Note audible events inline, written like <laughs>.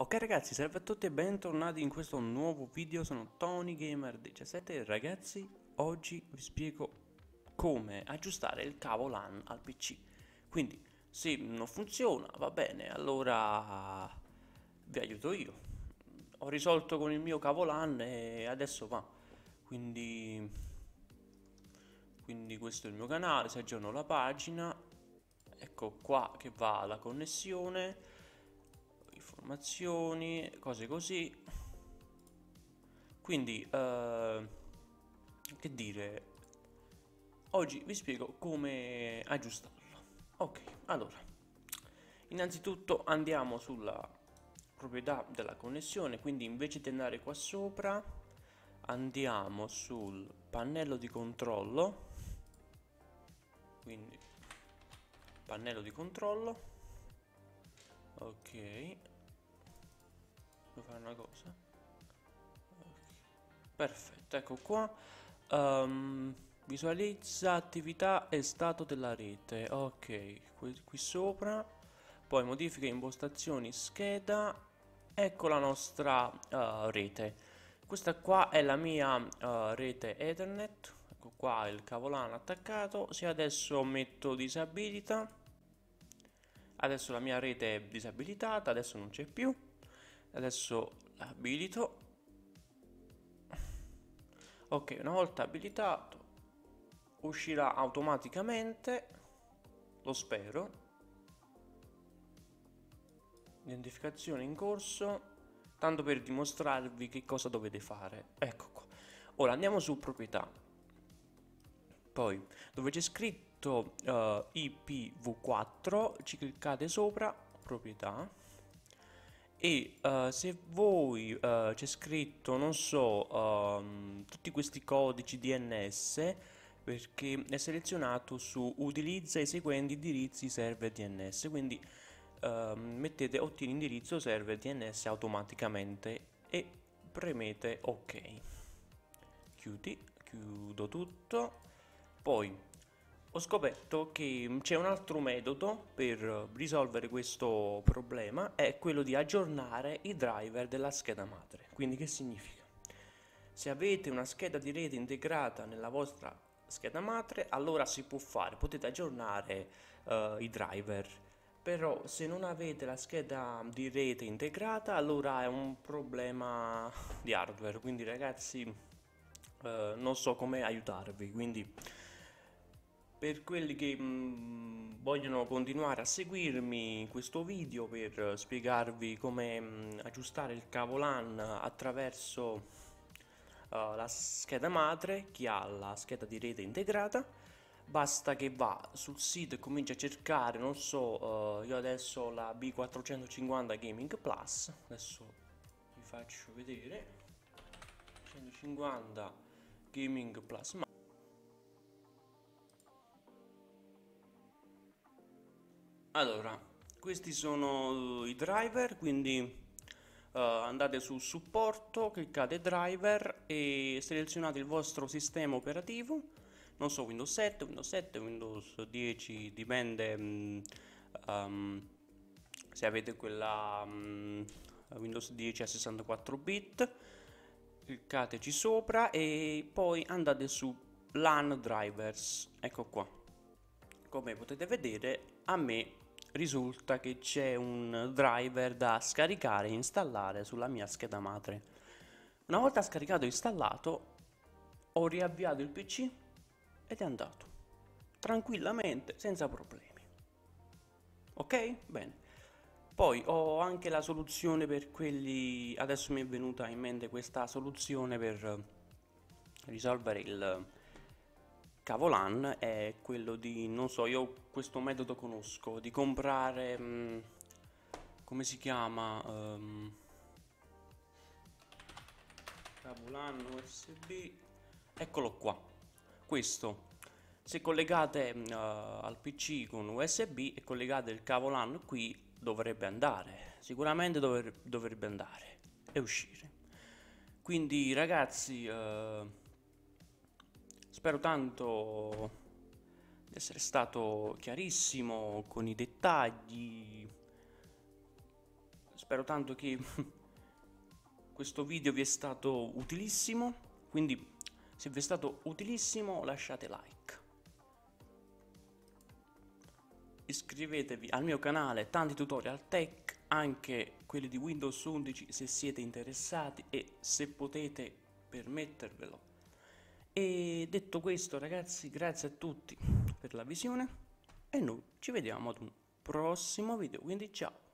Ok ragazzi, salve a tutti e bentornati in questo nuovo video, sono TonyGamer17 e ragazzi, oggi vi spiego come aggiustare il cavo LAN al PC. Quindi, se non funziona, va bene, allora vi aiuto io. Ho risolto con il mio cavo LAN e adesso va. Quindi, quindi questo è il mio canale, se aggiorno la pagina, ecco qua che va la connessione informazioni, cose così. Quindi, uh, che dire, oggi vi spiego come aggiustarlo. Ok, allora, innanzitutto andiamo sulla proprietà della connessione, quindi invece di andare qua sopra, andiamo sul pannello di controllo, quindi pannello di controllo, ok, Devo fare una cosa. Okay. Perfetto, ecco qua. Um, visualizza attività e stato della rete. Ok, qui, qui sopra. Poi modifica impostazioni scheda. Ecco la nostra uh, rete. Questa qua è la mia uh, rete Ethernet. Ecco qua il cavolano attaccato. Se adesso metto disabilita. Adesso la mia rete è disabilitata, adesso non c'è più adesso l'abilito ok una volta abilitato uscirà automaticamente lo spero. Identificazione in corso tanto per dimostrarvi che cosa dovete fare. Ecco qua. Ora andiamo su proprietà. Poi dove c'è scritto uh, IPv4 ci cliccate sopra proprietà e uh, se voi uh, c'è scritto non so um, tutti questi codici DNS perché è selezionato su utilizza i seguenti indirizzi server DNS quindi uh, mettete ottieni indirizzo server DNS automaticamente e premete ok. Chiudi chiudo tutto. Poi ho scoperto che c'è un altro metodo per risolvere questo problema, è quello di aggiornare i driver della scheda madre. Quindi che significa? Se avete una scheda di rete integrata nella vostra scheda madre, allora si può fare, potete aggiornare uh, i driver. Però se non avete la scheda di rete integrata, allora è un problema di hardware. Quindi ragazzi, uh, non so come aiutarvi. Quindi per quelli che mh, mm, vogliono continuare a seguirmi in questo video per spiegarvi come mh, mm, aggiustare il cavo LAN attraverso uh, la scheda madre, chi ha la scheda di rete integrata, basta che va sul sito e comincia a cercare, non so, uh, io adesso ho la B450 Gaming Plus, adesso vi faccio vedere, 150 Gaming Plus, Allora, questi sono i driver, quindi uh, andate su supporto, cliccate driver e selezionate il vostro sistema operativo, non so Windows 7, Windows 7, Windows 10, dipende um, se avete quella um, Windows 10 a 64 bit, cliccateci sopra e poi andate su LAN drivers, ecco qua. Come potete vedere a me risulta che c'è un driver da scaricare e installare sulla mia scheda madre. Una volta scaricato e installato, ho riavviato il PC ed è andato. Tranquillamente, senza problemi. Ok? Bene. Poi ho anche la soluzione per quelli... Adesso mi è venuta in mente questa soluzione per risolvere il Cavolan è quello di, non so, io questo metodo conosco, di comprare, mm, come si chiama? Um, Cavolan USB, eccolo qua, questo. Se collegate uh, al PC con USB e collegate il cavo LAN qui dovrebbe andare, sicuramente dovrebbe andare e uscire. Quindi ragazzi... Uh, Spero tanto di essere stato chiarissimo con i dettagli. spero tanto che <laughs> questo video vi è stato utilissimo, quindi se vi è stato utilissimo lasciate like. Iscrivetevi al mio canale, tanti tutorial tech, anche quelli di Windows 11 se siete interessati e se potete permettervelo. E detto questo ragazzi, grazie a tutti per la visione e noi ci vediamo ad un prossimo video, quindi ciao!